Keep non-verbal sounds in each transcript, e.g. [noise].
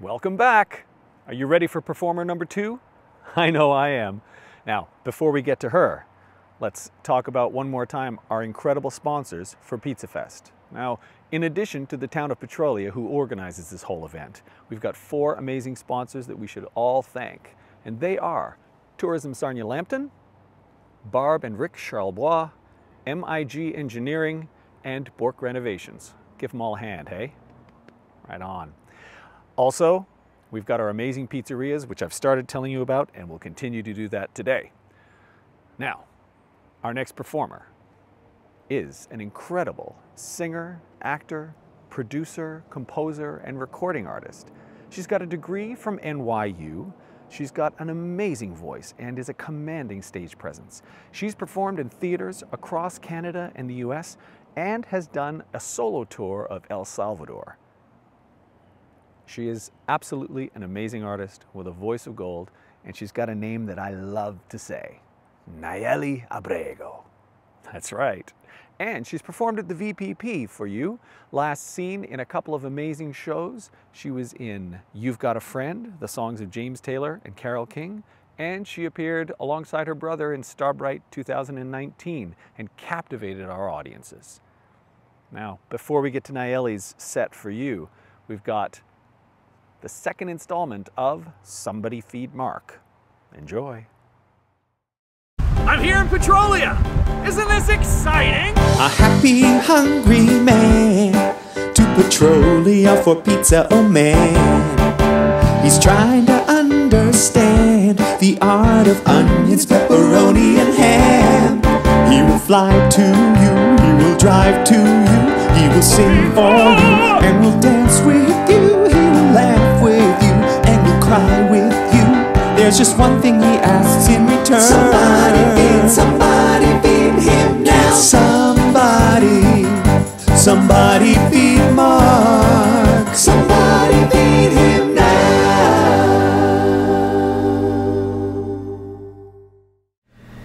Welcome back. Are you ready for performer number two? [laughs] I know I am. Now, before we get to her, let's talk about one more time our incredible sponsors for Pizza Fest. Now, in addition to the town of Petrolia who organizes this whole event, we've got four amazing sponsors that we should all thank. And they are Tourism Sarnia Lambton, Barb and Rick Charlebois, MIG Engineering, and Bork Renovations. Give them all a hand, hey? Right on. Also, we've got our amazing pizzerias, which I've started telling you about and will continue to do that today. Now, our next performer is an incredible singer, actor, producer, composer, and recording artist. She's got a degree from NYU. She's got an amazing voice and is a commanding stage presence. She's performed in theaters across Canada and the US and has done a solo tour of El Salvador. She is absolutely an amazing artist with a voice of gold, and she's got a name that I love to say Nayeli Abrego. That's right. And she's performed at the VPP for you. Last seen in a couple of amazing shows. She was in You've Got a Friend, the songs of James Taylor and Carole King. And she appeared alongside her brother in Starbright 2019 and captivated our audiences. Now, before we get to Nayeli's set for you, we've got the second installment of Somebody Feed Mark. Enjoy. I'm here in Petrolia. Isn't this exciting? A happy, hungry man to Petrolia for pizza, oh man. He's trying to understand the art of onions, pepperoni, and ham. He will fly to you, he will drive to you, he will sing for you, and will dance with you, cry with you. There's just one thing he asks in return. Somebody feed, somebody feed him now. Somebody, somebody feed Mark. Somebody feed him now.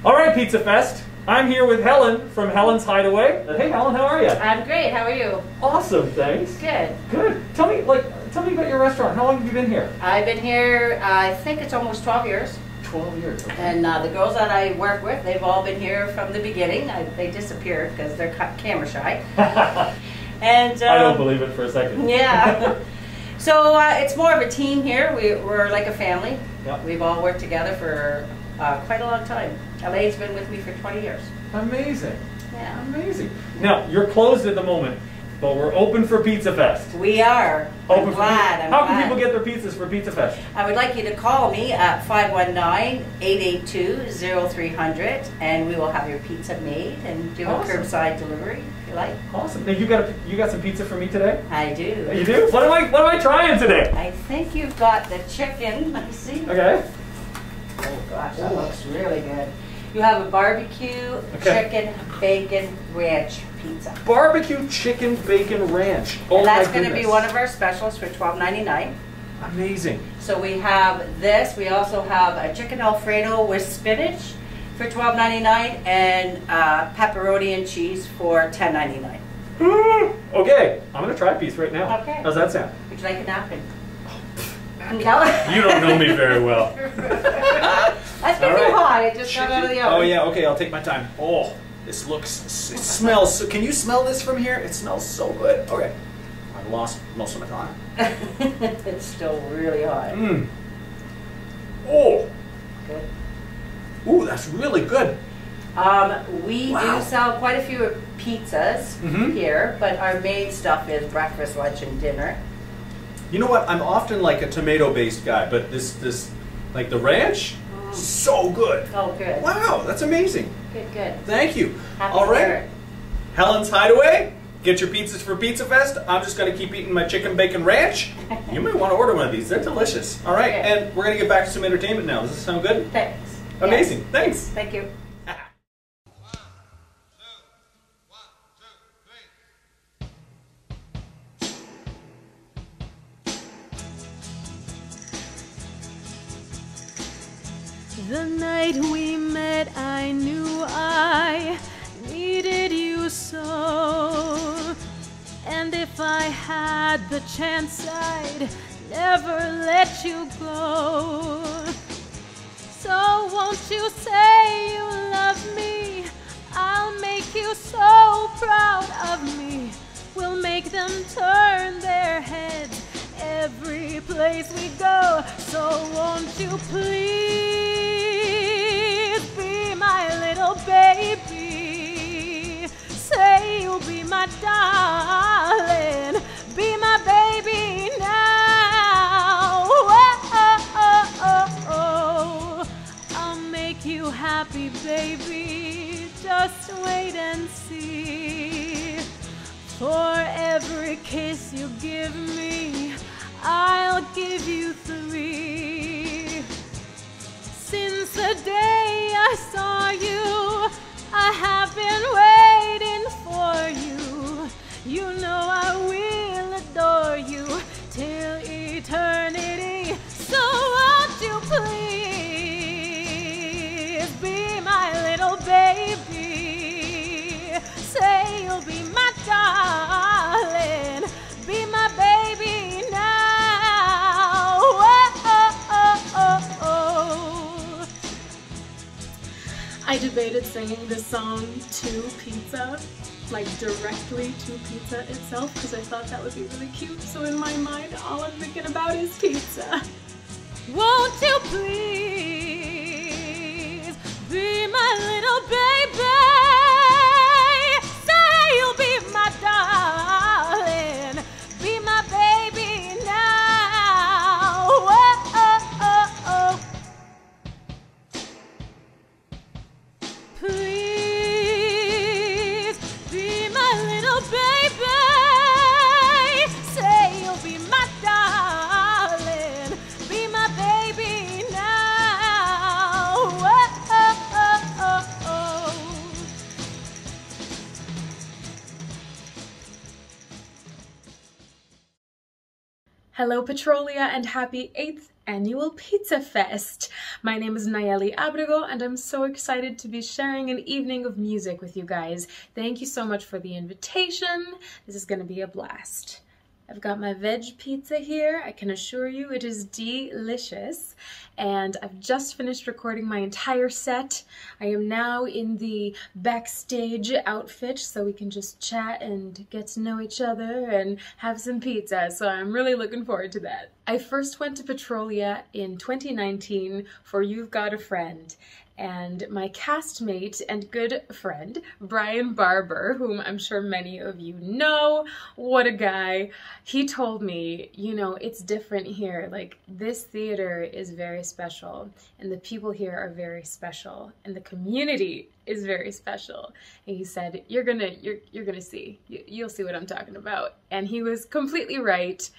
All right, Pizza Fest. I'm here with Helen from Helen's Hideaway. Hey, Helen, how are you? I'm great. How are you? Awesome, thanks. Good. Good. Tell me, like, tell me about your restaurant. How long have you been here? I've been here, uh, I think it's almost 12 years. Twelve years. Okay. And uh, the girls that I work with, they've all been here from the beginning. I, they disappeared because they're ca- camera shy. [laughs] And I don't um, believe it for a second. Yeah. [laughs] so uh, it's more of a team here. We, we're like a family. Yep. We've all worked together for uh, quite a long time. Elaine's been with me for 20 years. Amazing. Yeah. Amazing. Now you're closed at the moment, but we're open for Pizza Fest. We are. I'm Open for glad. I'm How glad. can people get their pizzas for Pizza Fest? I would like you to call me at 519-882-0300 and we will have your pizza made and do Awesome. a curbside delivery if you like. Awesome. Now you got a, you got some pizza for me today? I do. You do? What am I what am I trying today? I think you've got the chicken. [laughs] Let me see. Okay. Oh gosh, that looks really good. You have a barbecue, Okay. chicken, bacon, ranch pizza. Barbecue chicken bacon ranch. Oh and that's my going to be goodness. one of our specials for $12.99. Amazing. So we have this. We also have a chicken alfredo with spinach for $12.99 and uh, pepperoni and cheese for $10.99. Mm, okay, I'm gonna try a piece right now. Okay. How's that sound? Would you like a napkin? No. [laughs] You don't know me very well. [laughs] That's be right. hot. It just got out of the oven. Oh yeah, okay, I'll take my time. Oh, this looks, it smells, so, can you smell this from here? It smells so good. Okay, I've lost most of my time. [laughs] it's still really hot. Mm. Oh, Good. Ooh, that's really good. Um, we Wow. do sell quite a few pizzas Mhm. here, but our main stuff is breakfast, lunch, and dinner. You know what, I'm often like a tomato-based guy, but this, this, like the ranch, mm-hmm. so good. Oh, good. Wow, that's amazing. Good, good. Thank you. Happy All right. it. Helen's Hideaway. Get your pizzas for Pizza Fest. I'm just going to keep eating my chicken bacon ranch. [laughs] You may want to order one of these. They're delicious. All right, Okay. and we're going to get back to some entertainment now. Does this sound good? Thanks. Amazing. Yes. Thanks. Thank you. Chance, I'd never let you go. So won't you say you love me? I'll make you so proud of me. We'll make them turn their heads every place we go. So won't you please be my little baby? Say you'll be my darling, happy, baby. Just wait and see. For every kiss you give me, I'll give you three. Since the day I saw you, I have been waiting for you. You know I will you'll be my darling, be my baby now. Oh, oh, oh, oh. I debated singing this song to pizza, like directly to pizza itself, because I thought that would be really cute. So in my mind, all I'm thinking about is pizza. Won't you please be my little baby? Hello, Petrolia, and happy 8th annual Pizza Fest! My name is Nayeli Abrego, and I'm so excited to be sharing an evening of music with you guys. Thank you so much for the invitation. This is going to be a blast. I've got my veg pizza here. I can assure you it is delicious. And I've just finished recording my entire set. I am now in the backstage outfit so we can just chat and get to know each other and have some pizza. So I'm really looking forward to that. I first went to Petrolia in 2019 for You've Got a Friend and my castmate and good friend, Brian Barber, whom I'm sure many of you know. What a guy. He told me, you know, it's different here. Like, this theater is very special, and the people here are very special, and the community is very special. And he said, you're gonna, you're, you're gonna see. You, you'll see what I'm talking about. And he was completely right.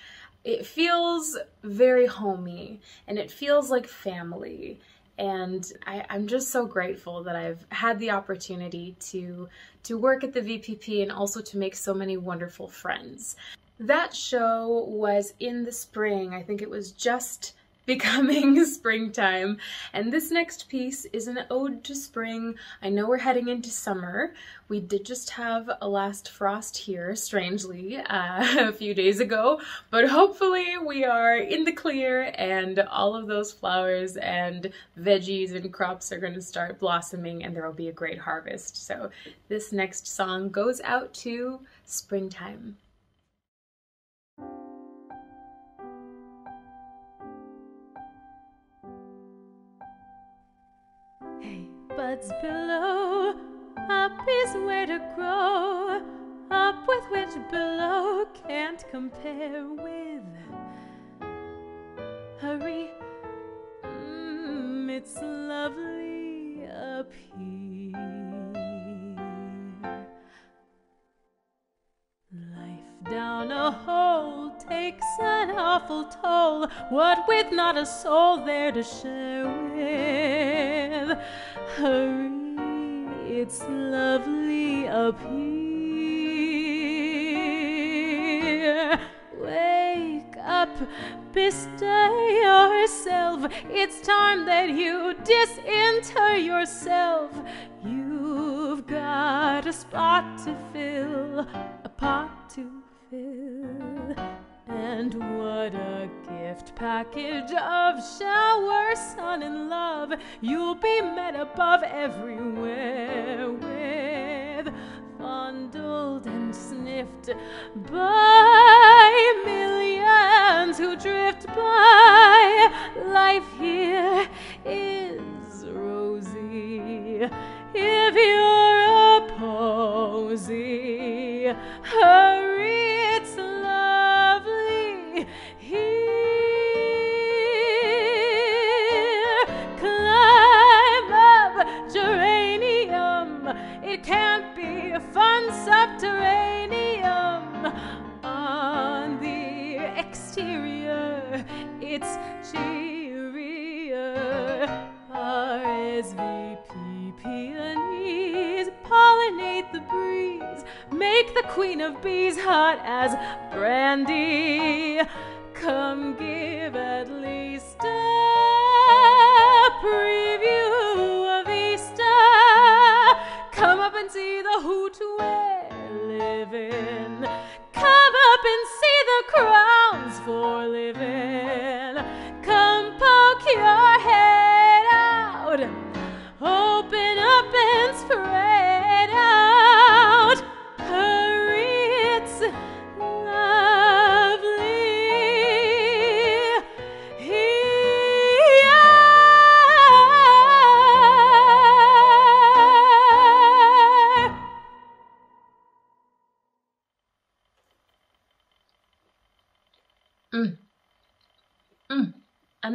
It feels very homey, and it feels like family and I, I'm just so grateful that I've had the opportunity to to work at the VPP and also to make so many wonderful friends. That show was in the spring. I think it was just becoming [laughs] springtime. And this next piece is an ode to spring. I know we're heading into summer. We did just have a last frost here, strangely, uh, [laughs] a few days ago, but hopefully we are in the clear and all of those flowers and veggies and crops are going to start blossoming and there will be a great harvest. So this next song goes out to springtime. Buds below, up is where to grow, up with which below can't compare with. Hurry, mm, it's lovely up here. Life down a hole takes an awful toll. What with not a soul there to share with? Hurry, it's lovely up here. Wake up, bestir yourself. It's time that you disinter yourself. You've got a spot to fill, a pot to fill. And what a gift package of shower, sun, and love. You'll be met above everywhere with fondled and sniffed by millions who drift by. Life here is queen of bees hot as brandy. Come give at least a preview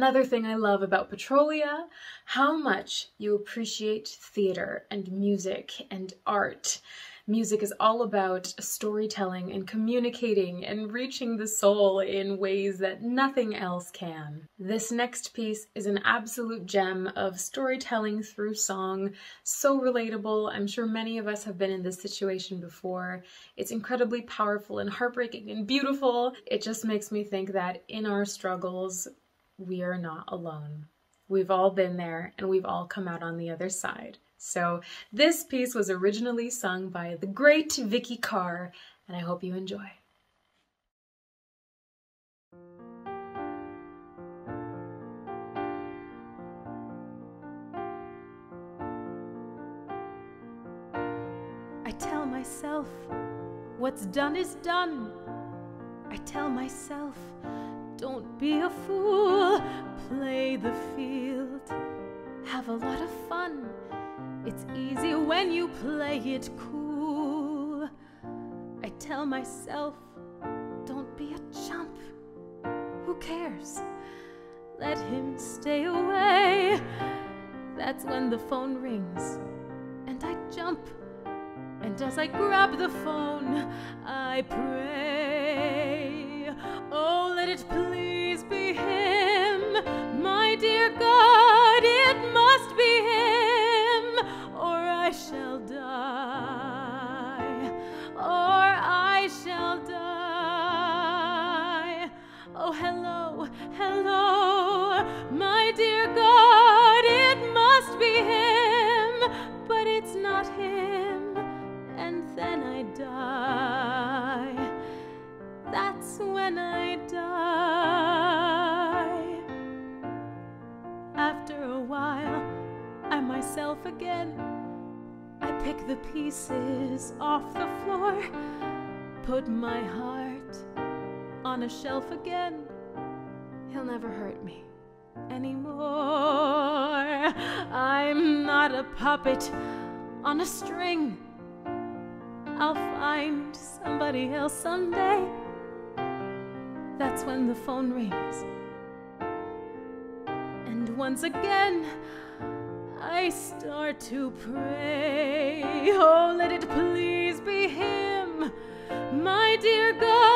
Another thing I love about Petrolia, how much you appreciate theater and music and art. Music is all about storytelling and communicating and reaching the soul in ways that nothing else can. This next piece is an absolute gem of storytelling through song, so relatable. I'm sure many of us have been in this situation before. It's incredibly powerful and heartbreaking and beautiful. It just makes me think that in our struggles, we are not alone. We've all been there and we've all come out on the other side. So, this piece was originally sung by the great Vikki Carr, and I hope you enjoy. I tell myself, what's done is done. I tell myself, don't be a fool, play the field, have a lot of fun. It's easy when you play it cool. I tell myself, don't be a chump. Who cares? Let him stay away. That's when the phone rings and I jump. And as I grab the phone, I pray. Let it please be him, my dear God, again. I pick the pieces off the floor, put my heart on a shelf again. He'll never hurt me anymore. I'm not a puppet on a string. I'll find somebody else someday. That's when the phone rings. And once again, I start to pray. Oh, let it please be him. My dear God,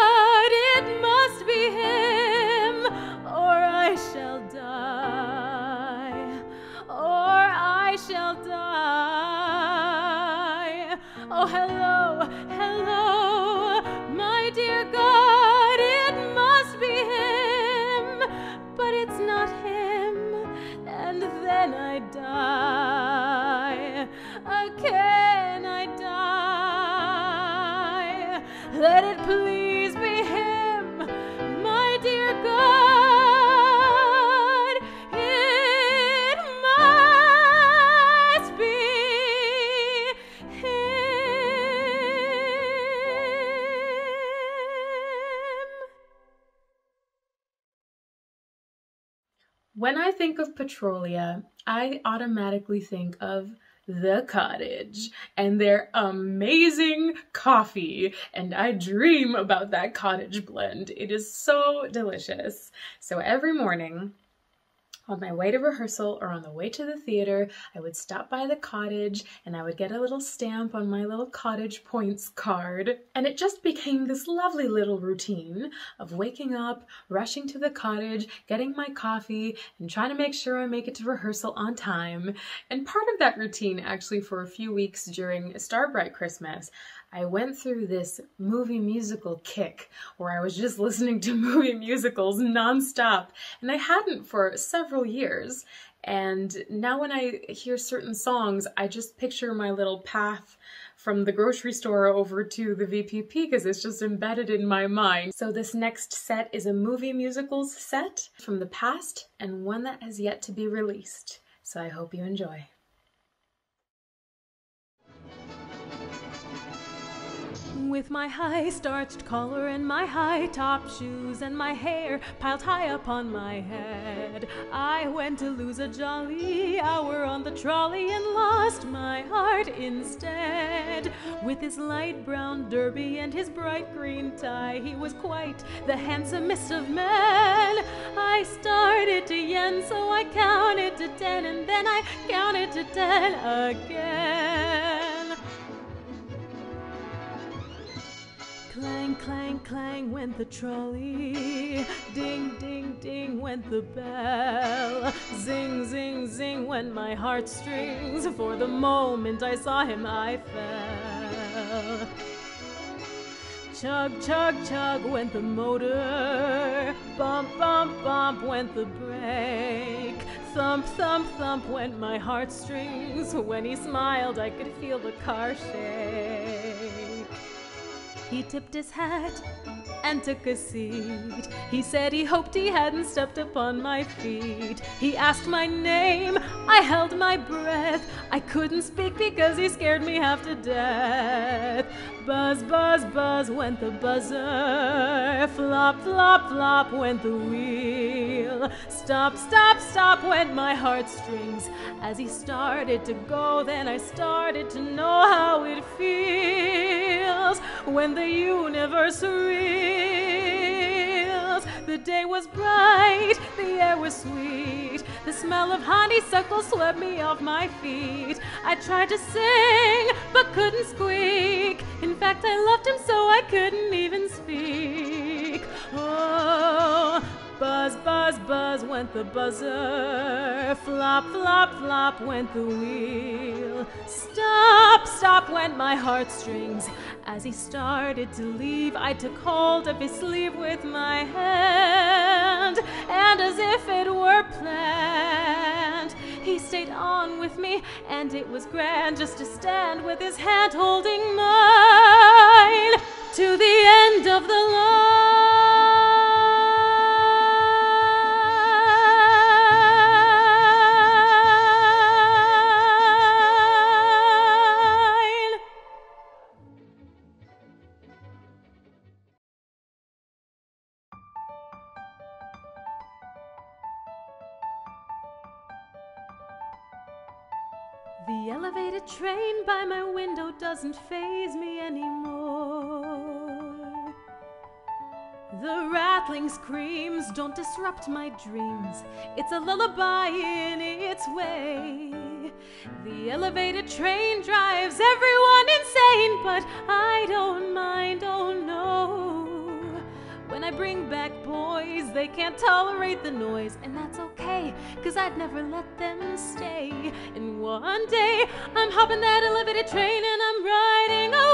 When I think of Petrolia, I automatically think of the cottage and their amazing coffee. And I dream about that cottage blend. It is so delicious. So every morning, on my way to rehearsal or on the way to the theater, I would stop by the cottage and I would get a little stamp on my little cottage points card. And it just became this lovely little routine of waking up, rushing to the cottage, getting my coffee, and trying to make sure I make it to rehearsal on time. And part of that routine, actually, for a few weeks during Starbright Christmas, I went through this movie musical kick where I was just listening to [laughs] movie musicals nonstop, and I hadn't for several years. And now when I hear certain songs, I just picture my little path from the grocery store over to the VPP because it's just embedded in my mind. So this next set is a movie musicals set from the past and one that has yet to be released. So I hope you enjoy. With my high starched collar and my high top shoes and my hair piled high upon my head, I went to lose a jolly hour on the trolley and lost my heart instead. With his light brown derby and his bright green tie, he was quite the handsomest of men. I started to yen, so I counted to ten, and then I counted to ten again. Clang, clang, clang went the trolley. Ding, ding, ding went the bell. Zing, zing, zing went my heartstrings. For the moment I saw him, I fell. Chug, chug, chug went the motor. Bump, bump, bump went the brake. Thump, thump, thump went my heartstrings. When he smiled, I could feel the car shake. He tipped his hat and took a seat. He said he hoped he hadn't stepped upon my feet. He asked my name, I held my breath. I couldn't speak because he scared me half to death. Buzz, buzz, buzz went the buzzer. Flop, flop, flop went the wheel. Stop, stop, stop went my heartstrings. As he started to go, then I started to know how it feels when the universe reels. The day was bright, the air was sweet. The smell of honeysuckle swept me off my feet. I tried to sing, but couldn't squeak. In fact, I loved him so I couldn't even speak. Oh, Buzz, buzz, buzz went the buzzer. Flop, flop, flop went the wheel. Stop, stop went my heartstrings. As he started to leave, I took hold of his sleeve with my hand. And as if it were planned, he stayed on with me, and it was grand just to stand with his hand holding mine to the end of the line. The elevated train by my window doesn't faze me anymore. The rattling screams don't disrupt my dreams. It's a lullaby in its way. The elevated train drives everyone insane, but I don't mind, oh no. When I bring back boys, they can't tolerate the noise, and that's okay, cause I'd never let them stay. And one day, I'm hopping that elevated train and I'm riding away.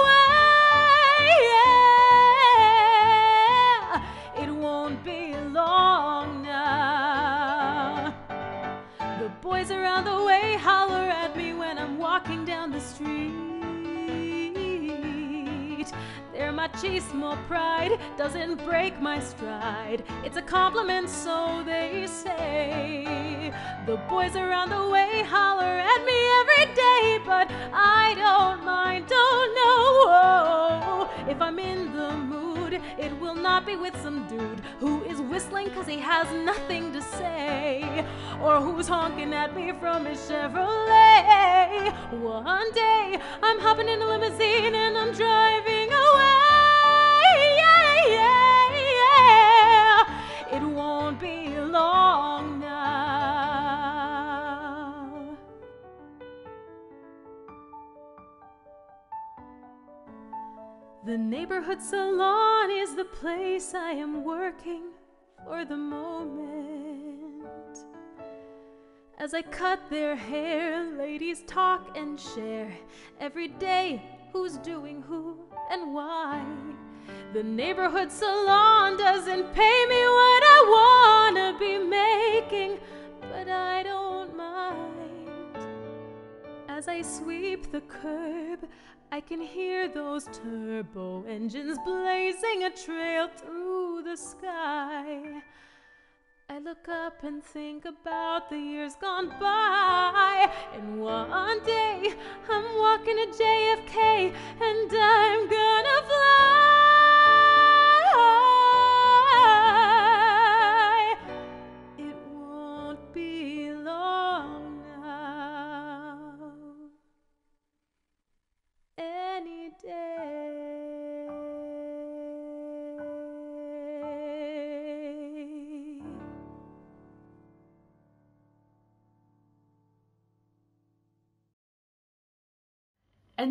Machismo pride doesn't break my stride. It's a compliment, so they say. The boys around the way holler at me every day, but I don't mind, don't know oh, if I'm in the mood. It will not be with some dude who is whistling cause he has nothing to say, or who's honking at me from his Chevrolet. One day I'm hopping in a limousine and I'm driving The neighborhood salon is the place I am working for the moment. As I cut their hair, ladies talk and share every day who's doing who and why. The neighborhood salon doesn't pay me what I wanna be making, but I don't mind. As I sweep the curb, I can hear those turbo engines blazing a trail through the sky. I look up and think about the years gone by. And one day I'm walking to JFK and I'm gonna fly.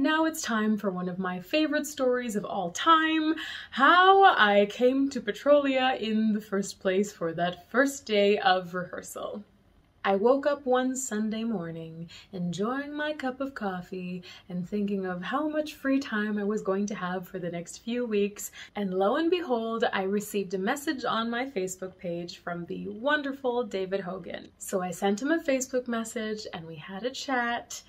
Now it's time for one of my favorite stories of all time how I came to Petrolia in the first place for that first day of rehearsal. I woke up one Sunday morning, enjoying my cup of coffee and thinking of how much free time I was going to have for the next few weeks. And lo and behold, I received a message on my Facebook page from the wonderful David Hogan. So I sent him a Facebook message and we had a chat.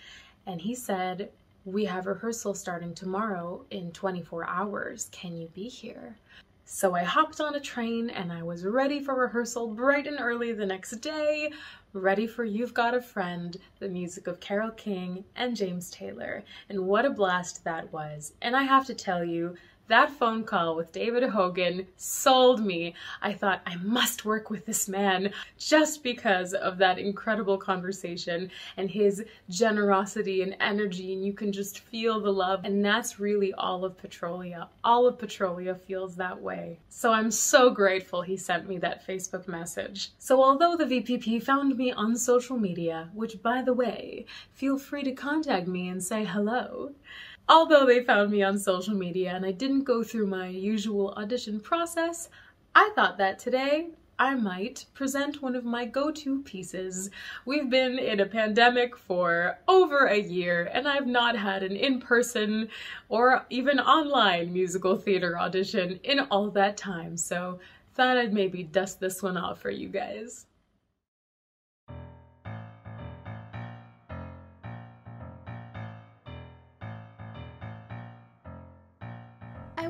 And he said, We have rehearsal starting tomorrow in 24 hours. Can you be here? So I hopped on a train and I was ready for rehearsal bright and early the next day, ready for You've Got a Friend, the music of Carole King and James Taylor. And what a blast that was. And I have to tell you, that phone call with David Hogan sold me. I thought I must work with this man just because of that incredible conversation and his generosity and energy, and you can just feel the love. And that's really all of Petrolia. All of Petrolia feels that way. So I'm so grateful he sent me that Facebook message. So although the VPP found me on social media, which by the way, feel free to contact me and say hello. Although they found me on social media and I didn't go through my usual audition process, I thought that today I might present one of my go-to pieces. We've been in a pandemic for over a year and I've not had an in-person or even online musical theater audition in all that time, so thought I'd maybe dust this one off for you guys.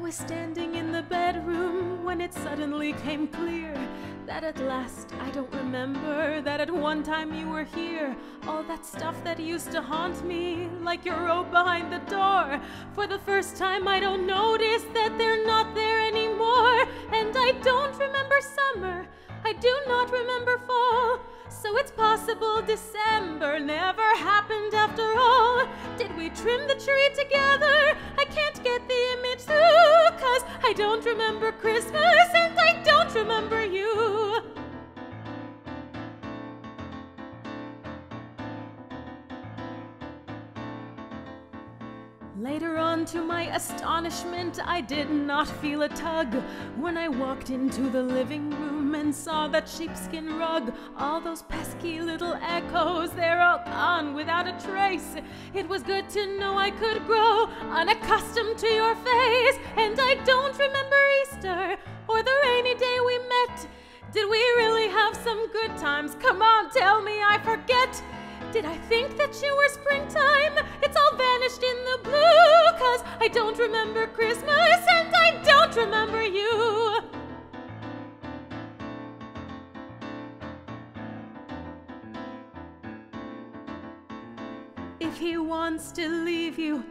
Was standing in the bedroom when it suddenly came clear that at last I don't remember that at one time you were here. All that stuff that used to haunt me, like your robe behind the door. For the first time, I don't notice that they're not there anymore. And I don't remember summer, I do not remember fall. So it's possible December never happened after all. Did we trim the tree together? Can't get the image through, cause I don't remember Christmas and I don't remember you. Later on, to my astonishment, I did not feel a tug when I walked into the living room and saw that sheepskin rug. All those pesky little echoes, they're all gone without a trace. It was good to know I could grow unaccustomed to your face, and I don't remember Easter or the rainy day we met. Did we really have some good times? Come on, tell me I forget. Did I think that you were springtime? It's all vanished in the blue, cause I don't remember Christmas and I don't remember you. If he wants to leave you,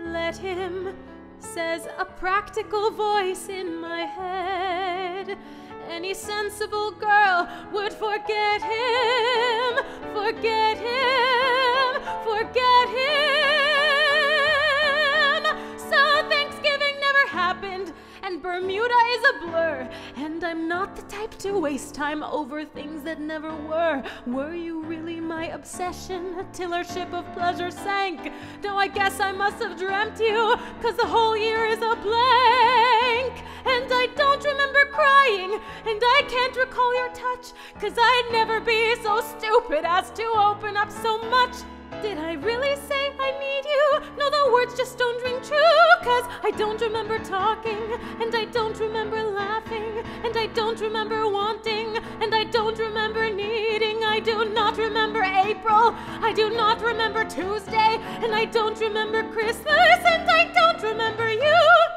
let him. says a practical voice in my head. Any sensible girl would forget him, forget him, Bermuda is a blur. And I'm not the type to waste time over things that never were. Were you really my obsession till our ship of pleasure sank? No, I guess I must have dreamt you, cause the whole year is a blank. And I don't remember crying, and I can't recall your touch, cause I'd never be so stupid as to open up so much. Did I really say I need you? No, the words just don't ring true. Cause I don't remember talking, and I don't remember laughing, and I don't remember wanting, and I don't remember needing. I do not remember April, I do not remember Tuesday, and I don't remember Christmas, and I don't remember you.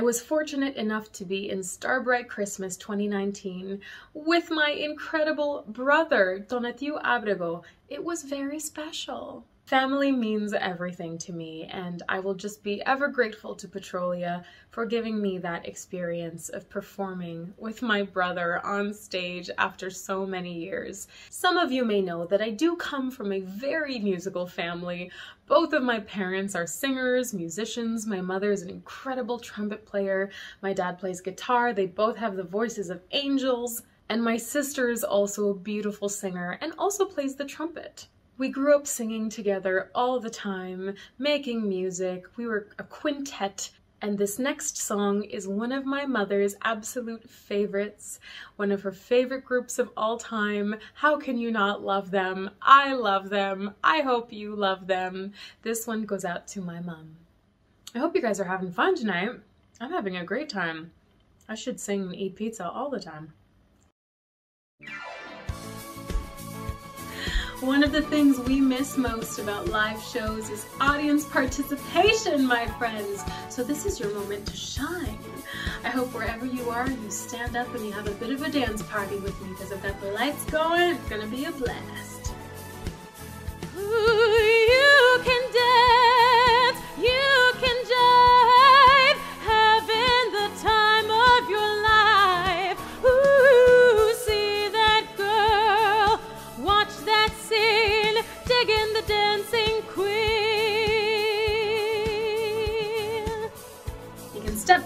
I was fortunate enough to be in Starbright Christmas 2019 with my incredible brother, Donatiu Abrego. It was very special. Family means everything to me, and I will just be ever grateful to Petrolia for giving me that experience of performing with my brother on stage after so many years. Some of you may know that I do come from a very musical family. Both of my parents are singers, musicians. My mother is an incredible trumpet player. My dad plays guitar. They both have the voices of angels. And my sister is also a beautiful singer and also plays the trumpet. We grew up singing together all the time, making music. We were a quintet. And this next song is one of my mother's absolute favorites, one of her favorite groups of all time. How can you not love them? I love them. I hope you love them. This one goes out to my mom. I hope you guys are having fun tonight. I'm having a great time. I should sing and eat pizza all the time. One of the things we miss most about live shows is audience participation, my friends. So this is your moment to shine. I hope wherever you are, you stand up and you have a bit of a dance party with me because I've got the lights going. It's gonna be a blast. Ooh, you can dance,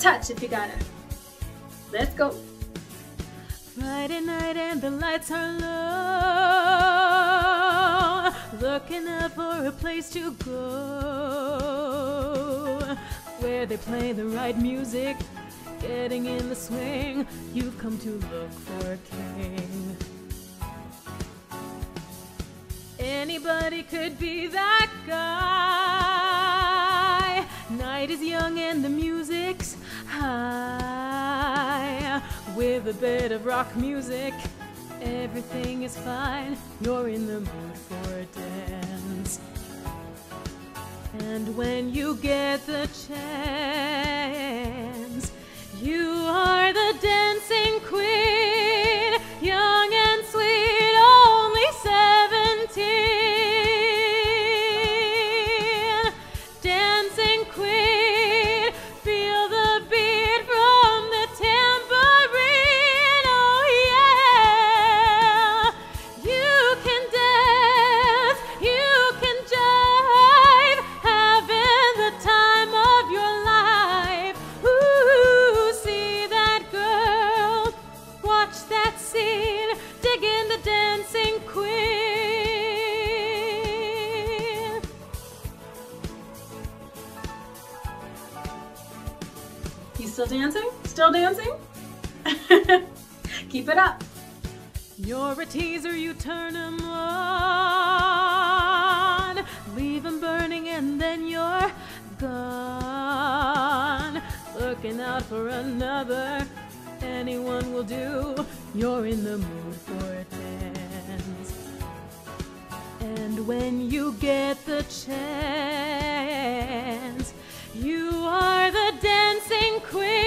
touch if you got it. Let's go. Friday night and the lights are low. Looking out for a place to go where they play the right music. Getting in the swing, you've come to look for a king. Anybody could be that guy. Night is young and the music's high. With a bit of rock music, everything is fine. You're in the mood for a dance. And when you get the chance, you are the dancing queen, still dancing? Still dancing? [laughs] Keep it up. You're a teaser, you turn 'em on. Leave 'em burning and then you're gone. Looking out for another, anyone will do. You're in the mood for a dance. And when you get the chance, you are the dancing queen,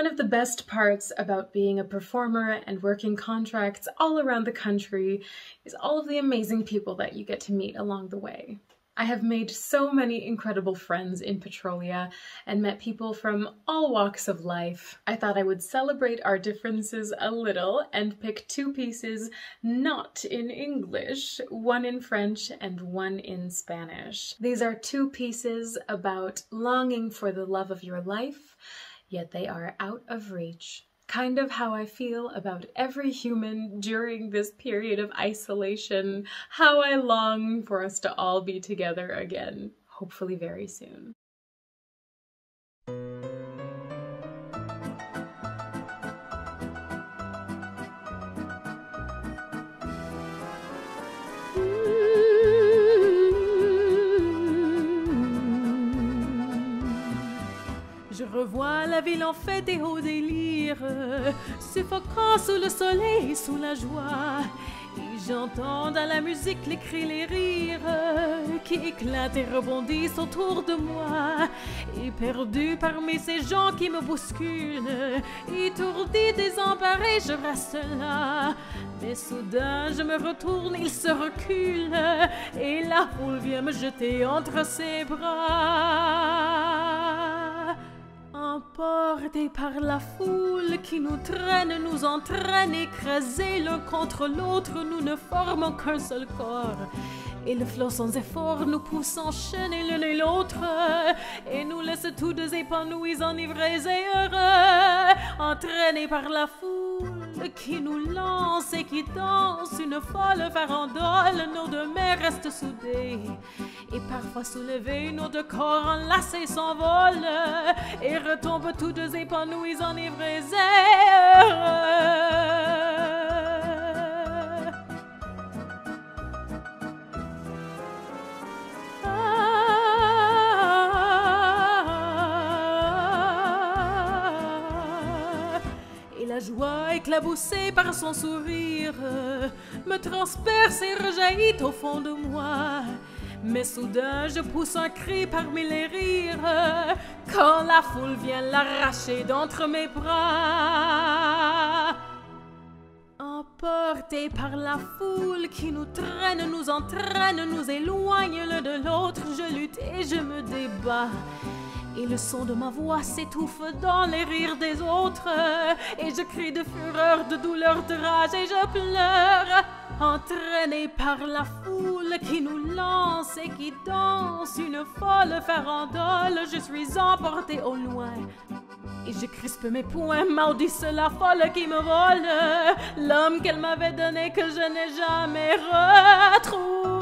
One of the best parts about being a performer and working contracts all around the country is all of the amazing people that you get to meet along the way. I have made so many incredible friends in Petrolia and met people from all walks of life. I thought I would celebrate our differences a little and pick two pieces not in English, one in French and one in Spanish. These are two pieces about longing for the love of your life, yet they are out of reach. Kind of how I feel about every human during this period of isolation, how I long for us to all be together again, hopefully very soon. Revois la ville en fête et au délire, suffoquant sous le soleil, sous la joie. Et j'entends dans la musique les cris, les rires qui éclatent et rebondissent autour de moi. Et perdu parmi ces gens qui me bousculent, étourdi, désemparé, je reste là. Mais soudain, je me retourne, il se recule, et la foule vient me jeter entre ses bras. Emportés par la foule qui nous traîne, nous entraîne, écrasés l'un contre l'autre, nous ne formons qu'un seul corps. Et le flot sans effort nous pousse enchaîner l'un et l'autre. Et nous laisse tous deux épanouis, enivrés et heureux, entraînés par la foule qui nous lance et qui danse une folle farandole. Nos deux mains restent soudées et parfois soulevées, nos deux corps enlacés s'envolent et retombent tous deux épanouis, enivrés heureux. Joie éclaboussée par son sourire me transperce et rejaillit au fond de moi. Mais soudain je pousse un cri parmi les rires quand la foule vient l'arracher d'entre mes bras. Emportés par la foule qui nous traîne, nous entraîne, nous éloigne l'un de l'autre, je lutte et je me débat. Et le son de ma voix s'étouffe dans les rires des autres. Et je crie de fureur, de douleur, de rage et je pleure. Entraîné par la foule qui nous lance et qui danse une folle farandole, je suis emporté au loin. Et je crispe mes poings, maudisse la folle qui me vole, l'homme qu'elle m'avait donné que je n'ai jamais retrouvé.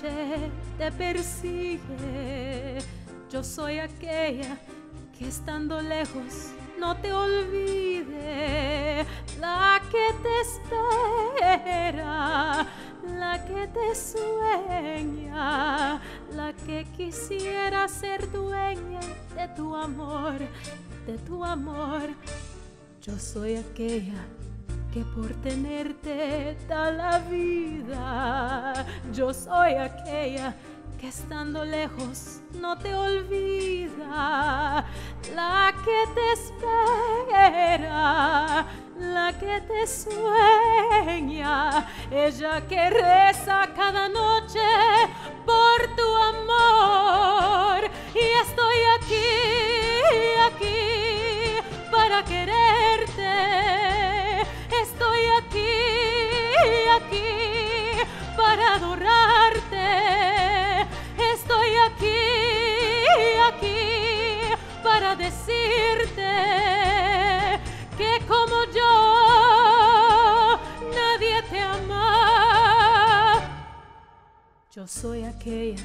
Te persigue. Yo soy aquella que estando lejos no te olvide. La que te espera, la que te sueña, la que quisiera ser dueña de tu amor, de tu amor. Yo soy aquella que por tenerte da la vida. Yo soy aquella que estando lejos no te olvida. La que te espera, la que te sueña, ella que reza cada noche por tu amor. Y estoy aquí, aquí para quererte. para adorarte. Estoy aquí, aquí para decirte que como yo nadie te ama. Yo soy aquella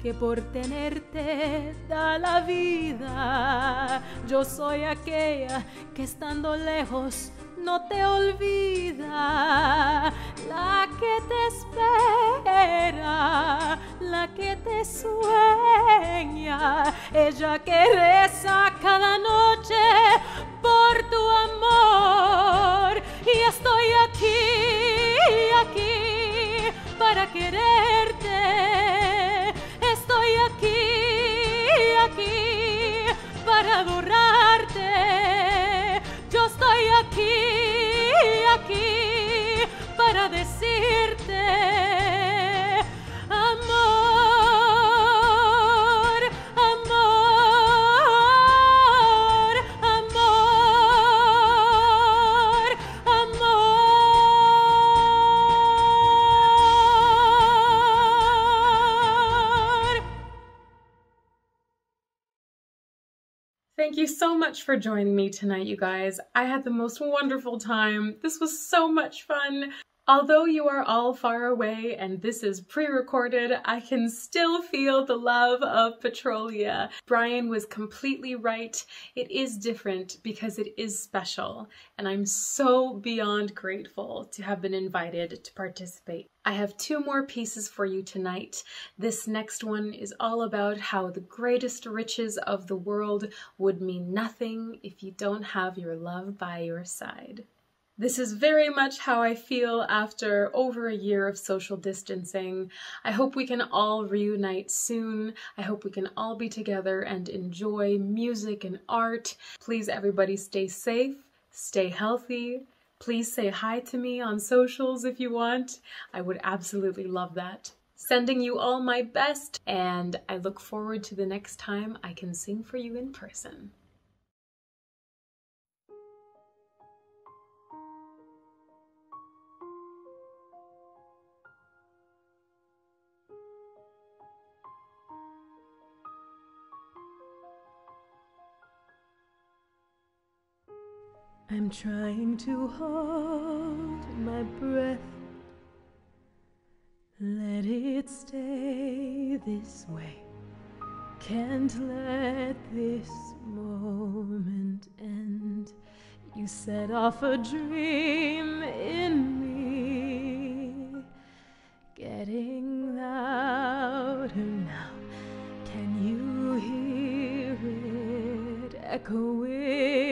que por tenerte da la vida. Yo soy aquella que estando lejos no te olvida. La que te espera, la que te sueña, ella que reza cada noche por tu amor. Y estoy aquí, aquí para quererte. Estoy aquí, aquí para adorarte. Aquí, aquí para decirte, Thank you so much for joining me tonight, you guys. I had the most wonderful time. This was so much fun. Although you are all far away and this is pre-recorded, I can still feel the love of Petrolia. Brian was completely right. It is different because it is special, and I'm so beyond grateful to have been invited to participate. I have two more pieces for you tonight. This next one is all about how the greatest riches of the world would mean nothing if you don't have your love by your side. This is very much how I feel after over a year of social distancing. I hope we can all reunite soon. I hope we can all be together and enjoy music and art. Please, everybody, stay safe, stay healthy. Please say hi to me on socials if you want. I would absolutely love that. Sending you all my best, and I look forward to the next time I can sing for you in person. I'm trying to hold my breath. Let it stay this way. Can't let this moment end. You set off a dream in me, getting louder now. Can you hear it echoing?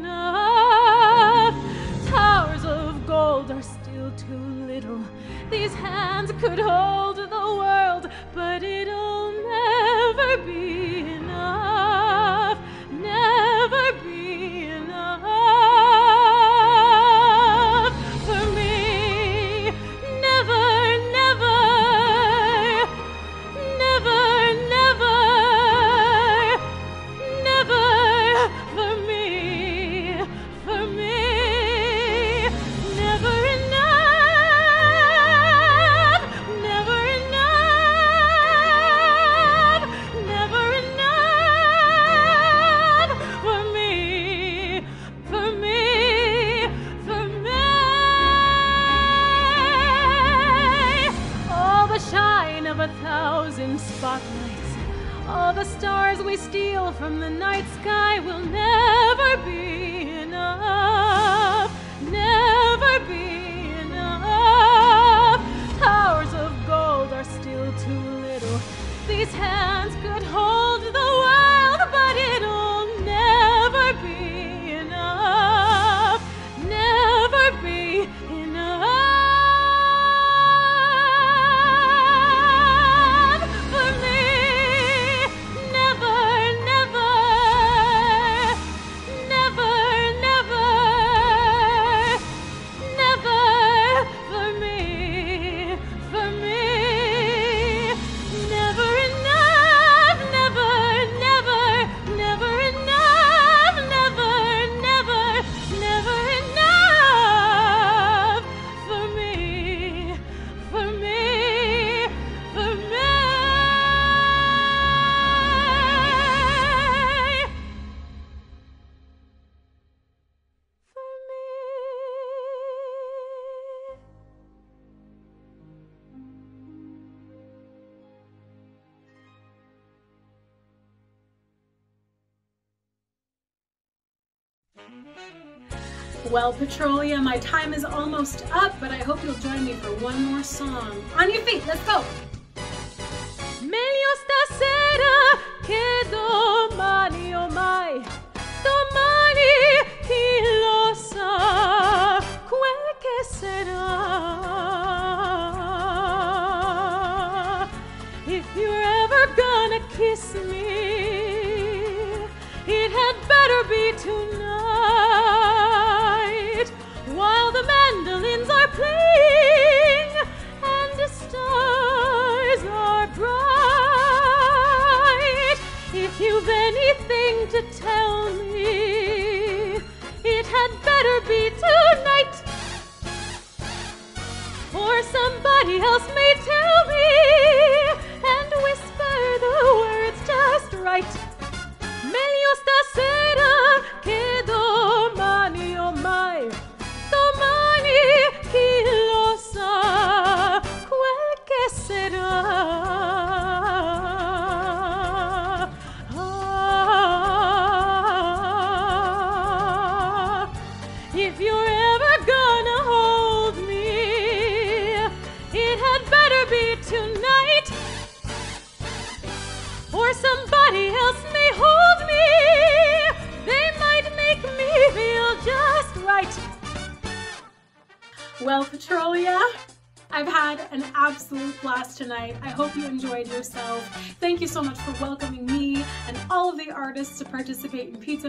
These hands could hold the world, but we steal from the night sky will never be Well, Petrolia, my time is almost up, but I hope you'll join me for one more song. On your feet, let's go! Meglio stasera che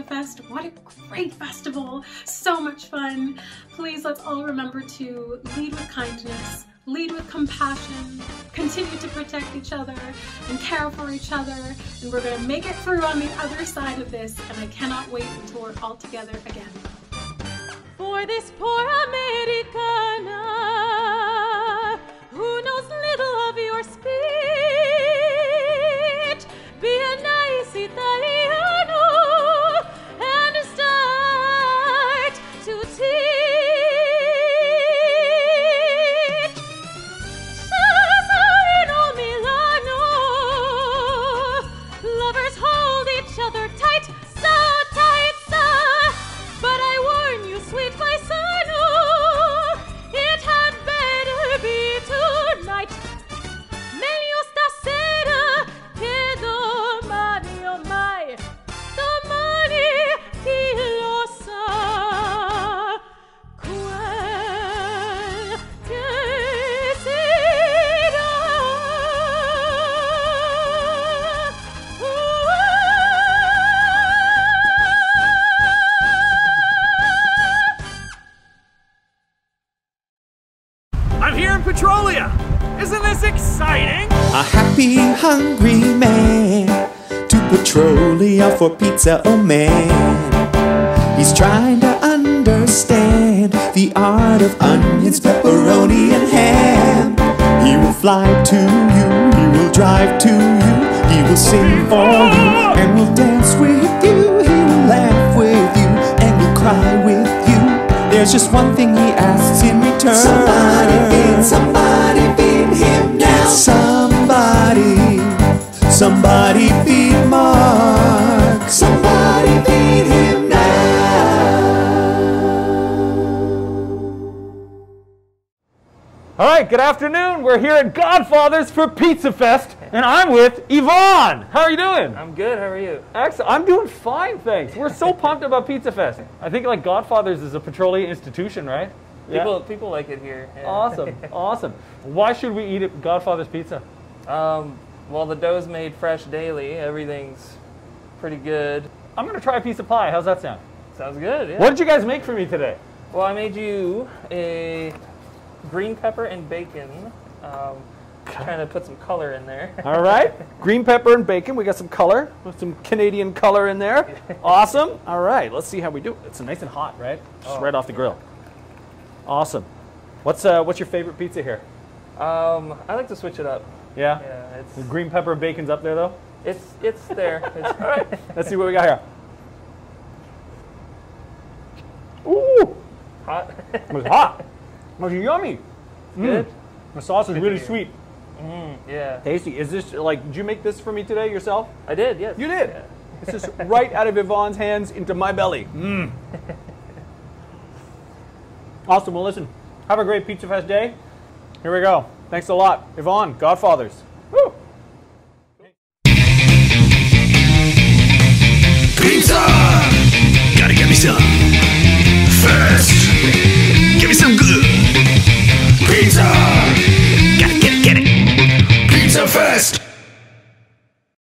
Fest. What a great festival! So much fun. Please let's all remember to lead with kindness. Lead with compassion, continue to protect each other and care for each other, and we're gonna make it through on the other side of this, and I cannot wait until we're all together again. For this poor Americana who knows little of your speech, be a nice Italiano Petrolia for pizza, oh man. All right, good afternoon. We're here at Godfather's for Pizza Fest, and I'm with Yvonne. How are you doing? I'm good. How are you? Excellent. I'm doing fine, thanks. We're so pumped about Pizza Fest. I think like Godfather's is a Petrolia institution, right? People people like it here. yeah. Awesome, [laughs] awesome. Why should we eat at Godfather's Pizza? um, well, the dough's made fresh daily. Everything's pretty good. I'm gonna try a piece of pie. How's that sound? Sounds good. Yeah. What did you guys make for me today? Well, I made you a green pepper and bacon. Um, trying to put some color in there. [laughs] All right, green pepper and bacon. We got some color, some Canadian color in there. [laughs] Awesome. All right, let's see how we do. It's nice and hot, right? Just Oh. right off the grill. Awesome. What's uh, what's your favorite pizza here? Um, I like to switch it up. Yeah. Yeah, it's The green pepper and bacon's up there though. it's it's there. [laughs] It's, all right. Let's see what we got here. Ooh, Hot. it was hot. It was yummy. Mm. good. The sauce is really hear. sweet, Yeah. tasty. Is this like? Did you make this for me today yourself? I did. Yes. You did. Yeah. This is right out of Yvonne's hands into my belly. Mmm. [laughs] Awesome. Well, listen, have a great Pizza Fest day. Here we go. Thanks a lot. Yvonne, Godfathers. Woo! Pizza! Pizza! Gotta get it, get it. Pizza first.